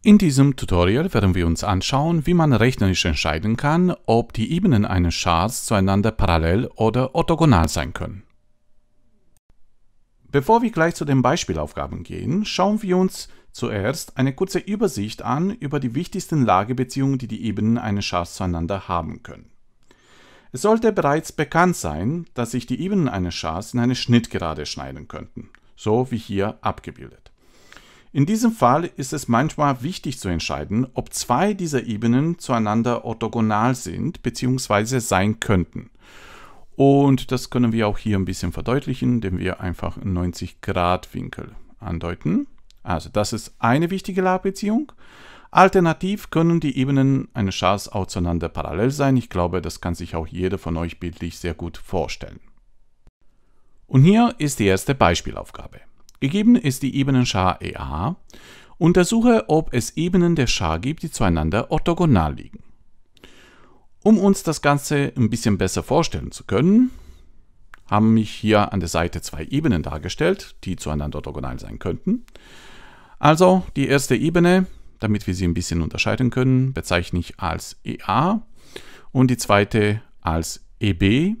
In diesem Tutorial werden wir uns anschauen, wie man rechnerisch entscheiden kann, ob die Ebenen eines Charts zueinander parallel oder orthogonal sein können. Bevor wir gleich zu den Beispielaufgaben gehen, schauen wir uns zuerst eine kurze Übersicht an über die wichtigsten Lagebeziehungen, die die Ebenen eines Charts zueinander haben können. Es sollte bereits bekannt sein, dass sich die Ebenen eines Charts in eine Schnittgerade schneiden könnten, so wie hier abgebildet. In diesem Fall ist es manchmal wichtig zu entscheiden, ob zwei dieser Ebenen zueinander orthogonal sind bzw. sein könnten. Und das können wir auch hier ein bisschen verdeutlichen, indem wir einfach einen 90 Grad Winkel andeuten. Also das ist eine wichtige Lagebeziehung. Alternativ können die Ebenen eines Charts auch zueinander parallel sein. Ich glaube, das kann sich auch jeder von euch bildlich sehr gut vorstellen. Und hier ist die erste Beispielaufgabe. Gegeben ist die Ebenenschar EA. Untersuche, ob es Ebenen der Schar gibt, die zueinander orthogonal liegen. Um uns das Ganze ein bisschen besser vorstellen zu können, haben mich hier an der Seite zwei Ebenen dargestellt, die zueinander orthogonal sein könnten. Also die erste Ebene damit wir sie ein bisschen unterscheiden können, bezeichne ich als EA und die zweite als EB,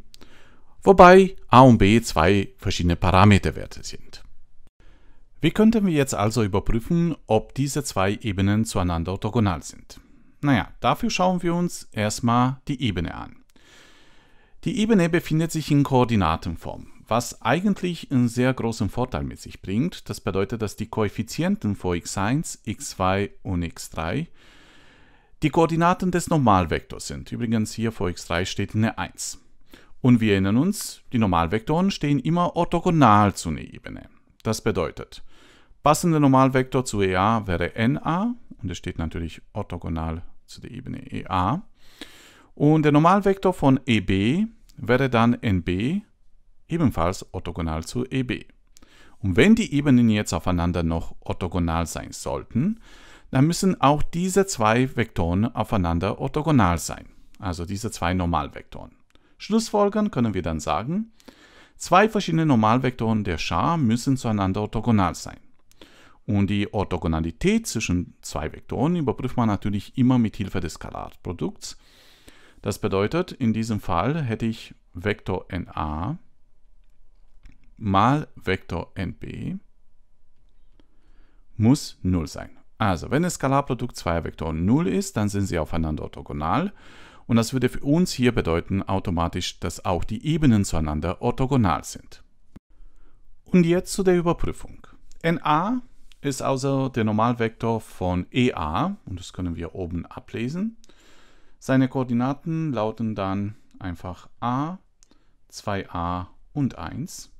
wobei A und B zwei verschiedene Parameterwerte sind. Wie könnten wir jetzt also überprüfen, ob diese zwei Ebenen zueinander orthogonal sind? Naja, dafür schauen wir uns erstmal die Ebene an. Die Ebene befindet sich in Koordinatenform was eigentlich einen sehr großen Vorteil mit sich bringt. Das bedeutet, dass die Koeffizienten vor x1, x2 und x3 die Koordinaten des Normalvektors sind. Übrigens hier vor x3 steht eine 1. Und wir erinnern uns, die Normalvektoren stehen immer orthogonal zu einer Ebene. Das bedeutet, passender Normalvektor zu EA wäre NA und es steht natürlich orthogonal zu der Ebene EA. Und der Normalvektor von EB wäre dann NB ebenfalls orthogonal zu EB. Und wenn die Ebenen jetzt aufeinander noch orthogonal sein sollten, dann müssen auch diese zwei Vektoren aufeinander orthogonal sein, also diese zwei Normalvektoren. Schlussfolgern können wir dann sagen, zwei verschiedene Normalvektoren der Schar müssen zueinander orthogonal sein. Und die Orthogonalität zwischen zwei Vektoren überprüft man natürlich immer mit Hilfe des Skalarprodukts. Das bedeutet, in diesem Fall hätte ich Vektor NA mal Vektor nb muss 0 sein. Also, wenn das Skalarprodukt zweier Vektoren 0 ist, dann sind sie aufeinander orthogonal. Und das würde für uns hier bedeuten automatisch, dass auch die Ebenen zueinander orthogonal sind. Und jetzt zu der Überprüfung. NA ist also der Normalvektor von EA, und das können wir oben ablesen. Seine Koordinaten lauten dann einfach a, 2a und 1.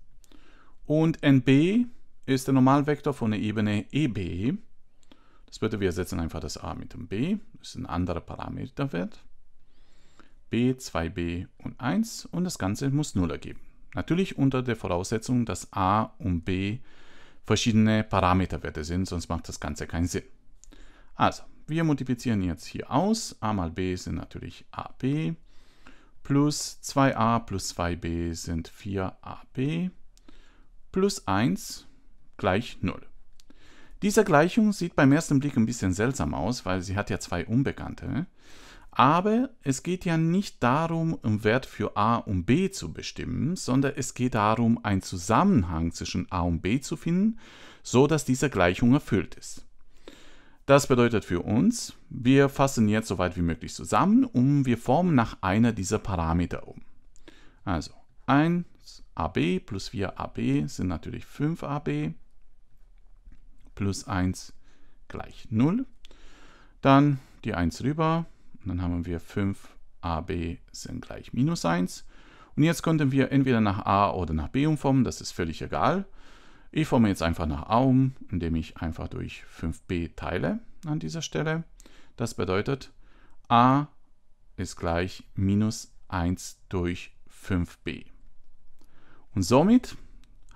Und NB ist der Normalvektor von der Ebene EB. Das bedeutet, wir setzen einfach das a mit dem b. Das ist ein anderer Parameterwert. b, 2b und 1 und das Ganze muss 0 ergeben. Natürlich unter der Voraussetzung, dass a und b verschiedene Parameterwerte sind, sonst macht das Ganze keinen Sinn. Also, wir multiplizieren jetzt hier aus. a mal b sind natürlich ab plus 2a plus 2b sind 4ab plus 1 gleich 0. Diese Gleichung sieht beim ersten Blick ein bisschen seltsam aus, weil sie hat ja zwei Unbekannte. Aber es geht ja nicht darum, einen Wert für a und b zu bestimmen, sondern es geht darum, einen Zusammenhang zwischen a und b zu finden, so dass diese Gleichung erfüllt ist. Das bedeutet für uns, wir fassen jetzt so weit wie möglich zusammen und wir formen nach einer dieser Parameter um. Also 1 AB plus 4AB sind natürlich 5AB plus 1 gleich 0. Dann die 1 rüber dann haben wir 5AB sind gleich minus 1. Und jetzt könnten wir entweder nach A oder nach B umformen, das ist völlig egal. Ich forme jetzt einfach nach A um, indem ich einfach durch 5b teile an dieser Stelle. Das bedeutet, a ist gleich minus 1 durch 5b. Und somit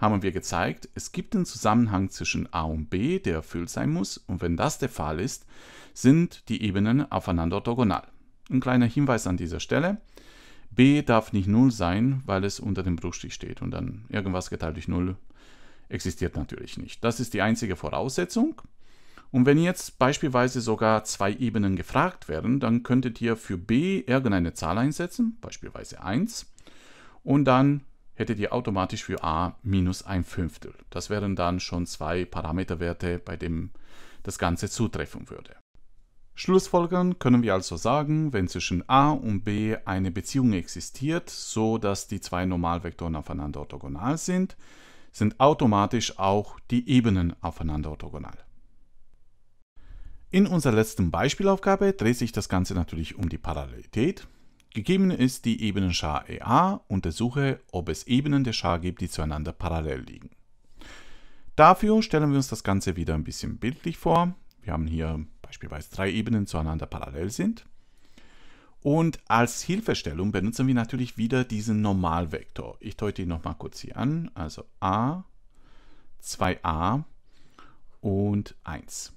haben wir gezeigt, es gibt einen Zusammenhang zwischen a und b, der erfüllt sein muss. Und wenn das der Fall ist, sind die Ebenen aufeinander orthogonal. Ein kleiner Hinweis an dieser Stelle. b darf nicht 0 sein, weil es unter dem Bruchstrich steht. Und dann irgendwas geteilt durch 0 existiert natürlich nicht. Das ist die einzige Voraussetzung. Und wenn jetzt beispielsweise sogar zwei Ebenen gefragt werden, dann könntet ihr für b irgendeine Zahl einsetzen, beispielsweise 1, und dann hättet ihr automatisch für a minus ein Fünftel. Das wären dann schon zwei Parameterwerte, bei denen das Ganze zutreffen würde. Schlussfolgern können wir also sagen, wenn zwischen a und b eine Beziehung existiert, so dass die zwei Normalvektoren aufeinander orthogonal sind, sind automatisch auch die Ebenen aufeinander orthogonal. In unserer letzten Beispielaufgabe dreht sich das Ganze natürlich um die Parallelität. Gegeben ist die Ebenenschar EA, untersuche, ob es Ebenen der Schar gibt, die zueinander parallel liegen. Dafür stellen wir uns das Ganze wieder ein bisschen bildlich vor. Wir haben hier beispielsweise drei Ebenen zueinander parallel sind. Und als Hilfestellung benutzen wir natürlich wieder diesen Normalvektor. Ich deute ihn nochmal kurz hier an. Also a, 2a und 1.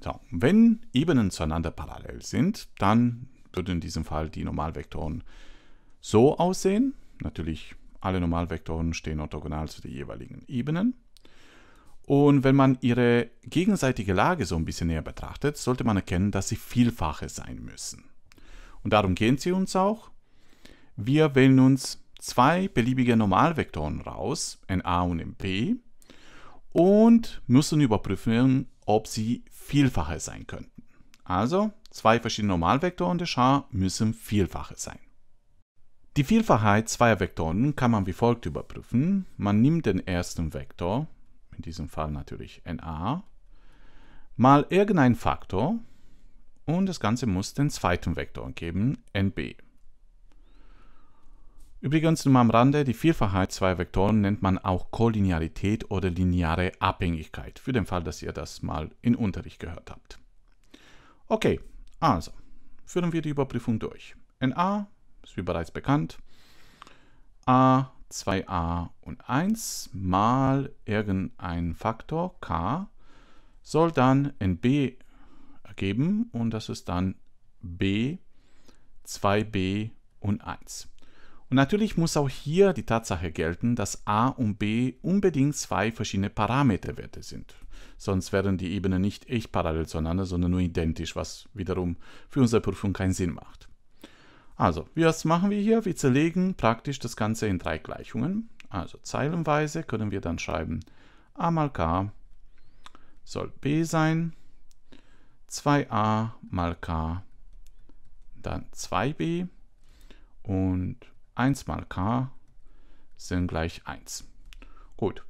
So, wenn Ebenen zueinander parallel sind, dann würden in diesem Fall die Normalvektoren so aussehen. Natürlich, alle Normalvektoren stehen orthogonal zu den jeweiligen Ebenen. Und wenn man ihre gegenseitige Lage so ein bisschen näher betrachtet, sollte man erkennen, dass sie Vielfache sein müssen. Und darum gehen sie uns auch. Wir wählen uns zwei beliebige Normalvektoren raus, in a und in b, und müssen überprüfen, ob sie Vielfache sein könnten. Also, zwei verschiedene Normalvektoren der Schar müssen Vielfache sein. Die Vielfachheit zweier Vektoren kann man wie folgt überprüfen. Man nimmt den ersten Vektor, in diesem Fall natürlich NA, mal irgendein Faktor und das Ganze muss den zweiten Vektor geben, NB. Übrigens nur am Rande, die Vielfachheit zweier Vektoren nennt man auch Kollinearität oder lineare Abhängigkeit, für den Fall, dass ihr das mal in Unterricht gehört habt. Okay, also führen wir die Überprüfung durch. NA ist wie bereits bekannt, a, 2a und 1 mal irgendein Faktor k soll dann NB ergeben und das ist dann b, 2b und 1. Und natürlich muss auch hier die Tatsache gelten, dass a und b unbedingt zwei verschiedene Parameterwerte sind. Sonst wären die Ebenen nicht echt parallel zueinander, sondern nur identisch, was wiederum für unsere Prüfung keinen Sinn macht. Also, was machen wir hier? Wir zerlegen praktisch das Ganze in drei Gleichungen. Also zeilenweise können wir dann schreiben, a mal k soll b sein, 2a mal k, dann 2b und 1 mal k sind gleich 1. Gut.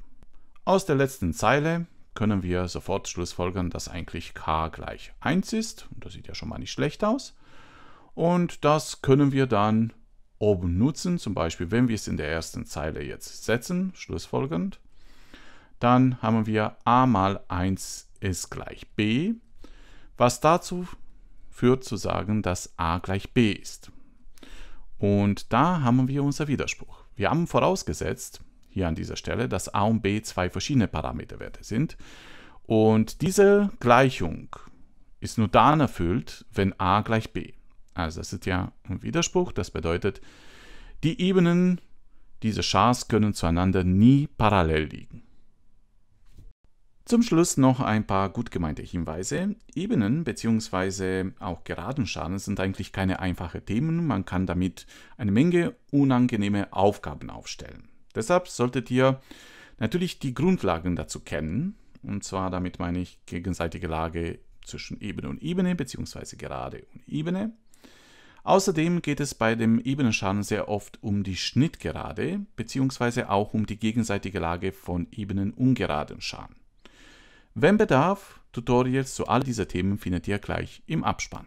Aus der letzten Zeile können wir sofort schlussfolgern, dass eigentlich k gleich 1 ist. Und das sieht ja schon mal nicht schlecht aus. Und das können wir dann oben nutzen, zum Beispiel wenn wir es in der ersten Zeile jetzt setzen, schlussfolgernd. Dann haben wir a mal 1 ist gleich b, was dazu führt zu sagen, dass a gleich b ist. Und da haben wir unser Widerspruch. Wir haben vorausgesetzt, hier an dieser Stelle, dass a und b zwei verschiedene Parameterwerte sind. Und diese Gleichung ist nur dann erfüllt, wenn a gleich b. Also das ist ja ein Widerspruch. Das bedeutet, die Ebenen dieser Schars können zueinander nie parallel liegen. Zum Schluss noch ein paar gut gemeinte Hinweise. Ebenen bzw. auch geraden Schalen sind eigentlich keine einfachen Themen. Man kann damit eine Menge unangenehme Aufgaben aufstellen. Deshalb solltet ihr natürlich die Grundlagen dazu kennen. Und zwar damit meine ich gegenseitige Lage zwischen Ebene und Ebene bzw. gerade und Ebene. Außerdem geht es bei dem Ebenenschalen sehr oft um die Schnittgerade bzw. auch um die gegenseitige Lage von Ebenen ungeraden Schalen. Wenn Bedarf, Tutorials zu all dieser Themen findet ihr gleich im Abspann.